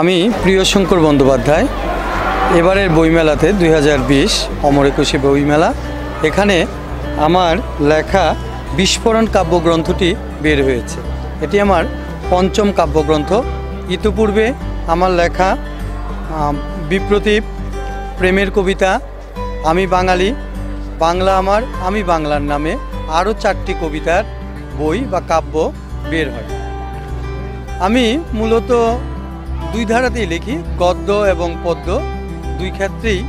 আমি প্রিয়শঙ্কর বন্দ্যোপাধ্যায়, এবারের বইমেলাতে দুই হাজার বিশ, অমর একুশে বইমেলা, এখানে আমার লেখা বিস্ফোরণ কাব্যগ্রন্থটি বের হয়েছে। এটি আমার পঞ্চম কাব্যগ্রন্থ। ইতিপূর্বে আমার লেখা বিপ্রতীপ, প্রেমের কবিতা, আমি বাঙালি, বাংলা আমার, আমি বাংলার নামে আরও চারটি কবিতার বই বা কাব্য বের হয়। আমি মূলত দুই ধারাতেই লিখি, গদ্য এবং পদ্য। দুই ক্ষেত্রেই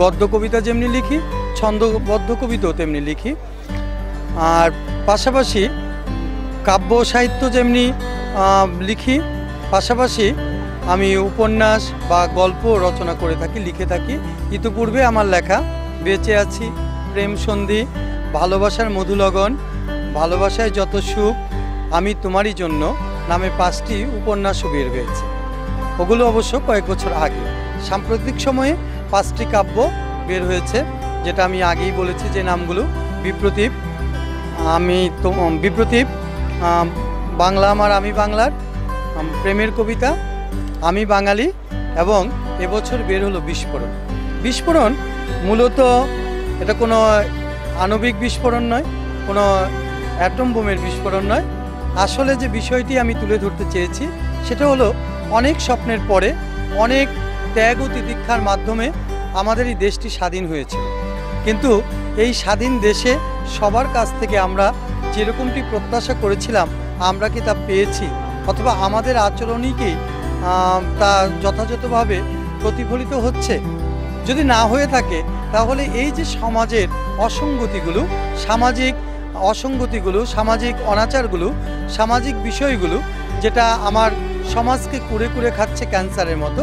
গদ্য কবিতা যেমনি লিখি, ছন্দবদ্ধ কবিতাও তেমনি লিখি। আর পাশাপাশি কাব্য সাহিত্য যেমনি লিখি, পাশাপাশি আমি উপন্যাস বা গল্প রচনা করে থাকি, লিখে থাকি। ইতিপূর্বে আমার লেখা, বেঁচে আছি, প্রেম সন্ধি, ভালোবাসার মধুলগন, ভালোবাসায় যত সুখ, আমি তোমারই জন্য। নামে পাঁচটি উপন্যাসও বের হয়েছে। ওগুলো অবশ্য কয়েক বছর আগে। সাম্প্রতিক সময়ে পাঁচটি কাব্য বের হয়েছে, যেটা আমি আগেই বলেছি যে নামগুলো বিপ্রতীপ, আমি তো বিপ্রতীপ বাংলা আমার আমি বাংলার প্রেমের কবিতা, আমি বাঙালি, এবং এবছর বের হলো বিস্ফোরণ। বিস্ফোরণ মূলত এটা কোনো আণবিক বিস্ফোরণ নয়, কোনো অ্যাটম বোমের বিস্ফোরণ নয় আসলে যে বিষয়টি আমি তুলে ধরতে চেয়েছি, সেটা হলো অনেক স্বপ্নের পরে অনেক ত্যাগ ও তিতিক্ষার মাধ্যমে আমাদের এই দেশটি স্বাধীন হয়েছে। কিন্তু এই স্বাধীন দেশে সবার কাছ থেকে আমরা যেরকমটি প্রত্যাশা করেছিলাম, আমরা কি তা পেয়েছি? অথবা আমাদের আচরণই কি তা যথাযথভাবে প্রতিফলিত হচ্ছে? যদি না হয়ে থাকে, তাহলে এই যে সমাজের অসঙ্গতিগুলো, সামাজিক অসঙ্গতিগুলো, সামাজিক অনাচারগুলো, সামাজিক বিষয়গুলো, যেটা আমার সমাজকে কুড়ে কুড়ে খাচ্ছে ক্যান্সারের মতো,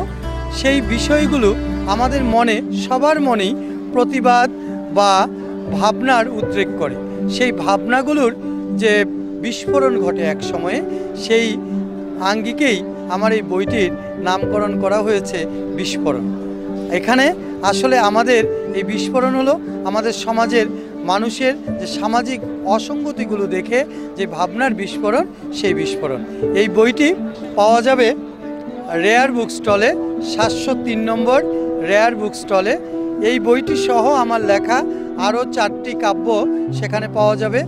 সেই বিষয়গুলো আমাদের মনে, সবার মনেই প্রতিবাদ বা ভাবনার উদ্রেক করে। সেই ভাবনাগুলোর যে বিস্ফোরণ ঘটে এক সময়ে, সেই আঙ্গিকেই আমার এই বইটির নামকরণ করা হয়েছে বিস্ফোরণ। এখানে আসলে আমাদের এই বিস্ফোরণ হলো আমাদের সমাজের মানুষের যে সামাজিক অসঙ্গতিগুলো দেখে যে ভাবনার বিস্ফোরণ, সেই বিস্ফোরণ। এই বইটি পাওয়া যাবে রেয়ার বুক স্টলে সাতশো তিন নম্বর রেয়ার বুক স্টলে এই বইটি সহ আমার লেখা আরও চারটি কাব্য সেখানে পাওয়া যাবে।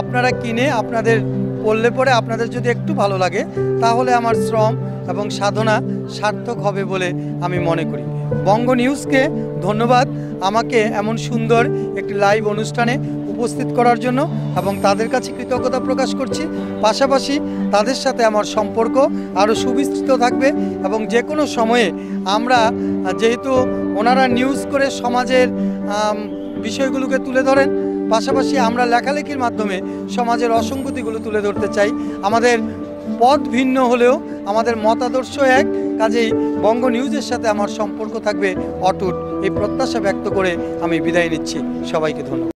আপনারা কিনে আপনাদের পড়লে পরে আপনাদের যদি একটু ভালো লাগে, তাহলে আমার শ্রম এবং সাধনা সার্থক হবে বলে আমি মনে করি। বঙ্গ নিউজকে ধন্যবাদ। আমাকে এমন সুন্দর একটি লাইভ অনুষ্ঠানে উপস্থিত করার জন্য এবং তাদের কাছে কৃতজ্ঞতা প্রকাশ করছি। পাশাপাশি তাদের সাথে আমার সম্পর্ক আরও সুবিস্তৃত থাকবে এবং যে কোনো সময়ে আমরা যেহেতু ওনারা নিউজ করে সমাজের বিষয়গুলোকে তুলে ধরেন, পাশাপাশি আমরা লেখালেখির মাধ্যমে সমাজের অসঙ্গতিগুলো তুলে ধরতে চাই। আমাদের পথ ভিন্ন হলেও আমাদের মতাদর্শ এক। কাজেই বঙ্গ নিউজের সাথে আমার সম্পর্ক থাকবে অটুট। এই প্রত্যাশা ব্যক্ত করে আমি বিদায় নিচ্ছি। সবাইকে ধন্যবাদ।